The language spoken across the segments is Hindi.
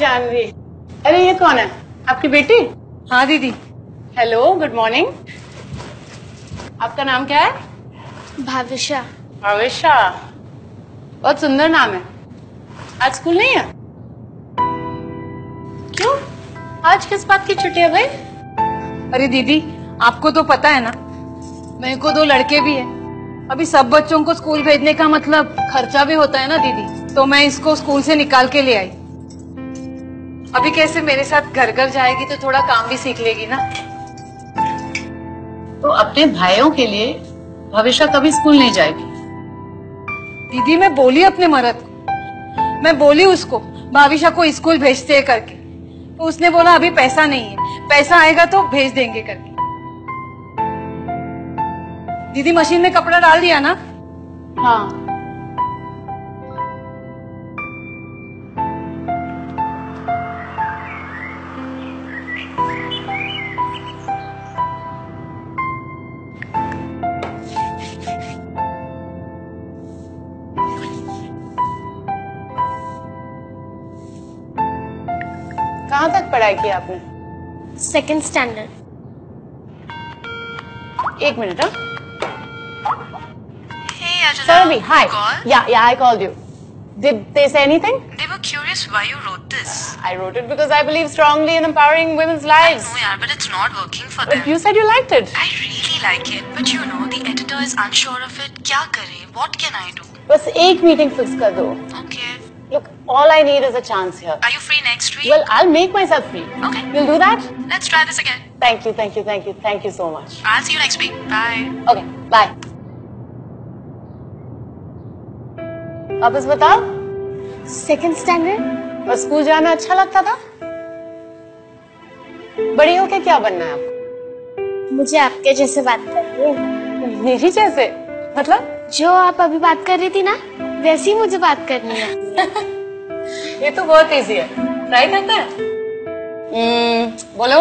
जानवी। अरे ये कौन है? आपकी बेटी? हाँ दीदी। हेलो गुड मॉर्निंग आपका नाम क्या है? भाविशा। भविष्या बहुत सुंदर नाम है। आज स्कूल नहीं है? क्यों? आज किस बात की छुट्टी है भाई? अरे दीदी आपको तो पता है ना मेरे को दो लड़के भी है। अभी सब बच्चों को स्कूल भेजने का मतलब खर्चा भी होता है ना दीदी? तो मैं इसको स्कूल से निकाल के ले आई। अभी कैसे मेरे साथ घर घर जाएगी तो थोड़ा काम भी सीख लेगी ना? तो अपने भाइयों के लिए भविष्य कभी स्कूल नहीं जाएगी। दीदी मैं बोली अपने मरद को। मैं बोली उसको भाविशा को स्कूल भेजते हैं करके। तो उसने बोला अभी पैसा नहीं है। पैसा आएगा तो भेज देंगे करके। दीदी मशीन में कपड़ा डाल दिया ना? हाँ। कहाँ तक पढ़ाई की आपने सेकंड स्टैंडर्ड एक मिनट हाँ Hey, hi. Call? Yeah, yeah, I called you. Did they say anything? They were curious why you wrote this. Uh, I wrote it because I believe strongly in empowering women's lives. I know, yaar, but it's not working for But them. you said you liked it. I really like it, but you know, the editor is unsure of it. क्या करें? What can I do? बस एक मीटिंग फिक्स कर दो. Okay. Look, all I need is a chance here. Are you free next week? Well, I'll make myself free. Okay. You'll do that? Let's try this again. Thank you, thank you, thank you, thank you so much. I'll see you next week. Bye. Okay, bye. वापस बताओ सेकंड स्टैंडर्ड और स्कूल जाना अच्छा लगता था बड़ी होके क्या बनना है आपको मुझे आपके जैसे बात करनी है मेरी जैसे मतलब जो आप अभी बात कर रही थी ना वैसी मुझे बात करनी है। ये तो बहुत इजी है। ट्राई करते हैं? Hmm, बोलो।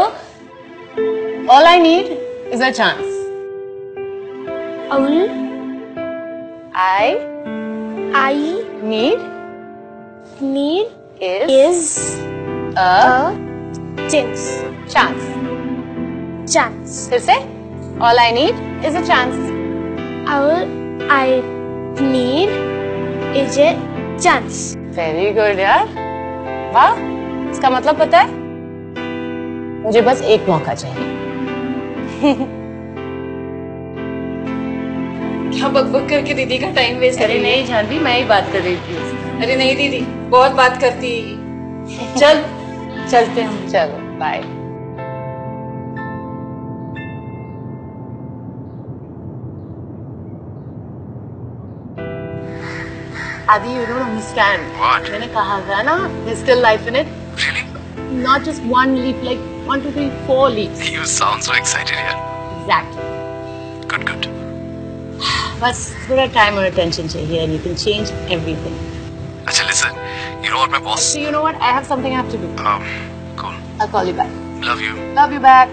All I need is a chance all I I need need is is a chance chance chance फिर से all I need is a chance all I need is a chance very good यार वाह इसका मतलब पता है मुझे बस एक मौका चाहिए क्या बकबक करके दीदी का टाइम वेस्ट अरे नहीं जानवी मैं ही बात कर रही थी अरे नहीं दीदी बहुत बात करती चल चलते हम चलो bye Adi, you don't understand. What? मैंने कहा था ना, there's still life in it. Really? Not just one leap, like one, two, three, four leaps. You sound so excited here. Exactly. Good, good. बस थोड़ा time और attention चाहिए, and you can change everything. Acha, listen. You know what my boss? So you know what? I have something I have to do. Um, cool. I'll call you back. Love you. Love you back.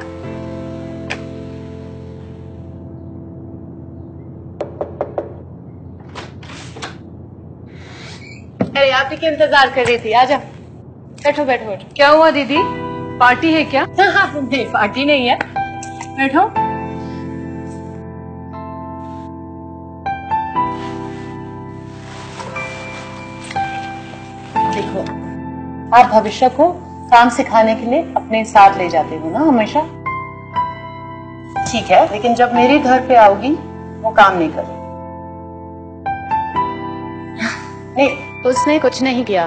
ही के इंतज़ार कर रही थी। आजा बैठो बैठो बैठो। क्या हुआ दीदी? पार्टी है क्या? नहीं, पार्टी नहीं है। बैठो। देखो, आप भविष्य को काम सिखाने के लिए अपने साथ ले जाते हो ना हमेशा? ठीक है, लेकिन जब मेरे घर पे आओगी, वो काम नहीं करेगी। नहीं उसने कुछ नहीं किया।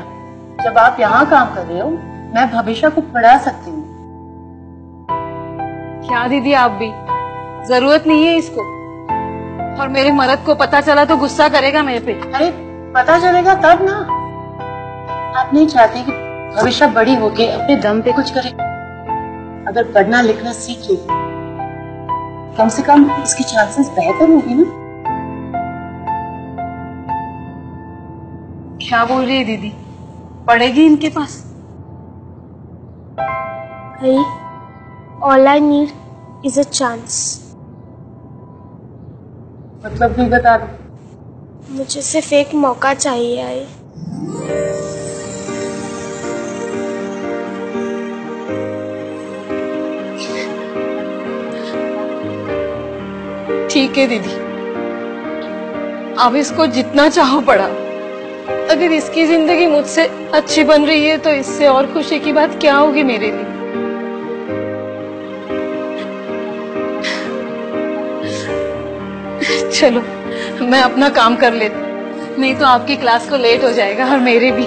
जब आप यहाँ काम कर रहे हो मैं भविष्य को पढ़ा सकती हूँ। क्या दीदी आप भी? ज़रूरत नहीं है इसको। और मेरे मर्द को पता चला तो गुस्सा करेगा मेरे पे। अरे पता चलेगा तब ना। आप नहीं चाहते कि भविष्य बड़ी होके अपने दम पे कुछ करे? अगर पढ़ना लिखना सीख ले कम से कम उसकी चांसेस बेहतर होगी ना। क्या बोल रही है दीदी? पड़ेगी इनके पास? All I need is a chance मतलब भी बता दो। मुझे सिर्फ़ एक मौका चाहिए आई। ठीक है दीदी। अब इसको जितना चाहो पढ़ा। अगर इसकी ज़िंदगी मुझसे अच्छी बन रही है तो इससे और खुशी की बात क्या होगी मेरे लिए? चलो, मैं अपना काम कर लेती नहीं तो आपकी क्लास को लेट हो जाएगा और मेरे भी।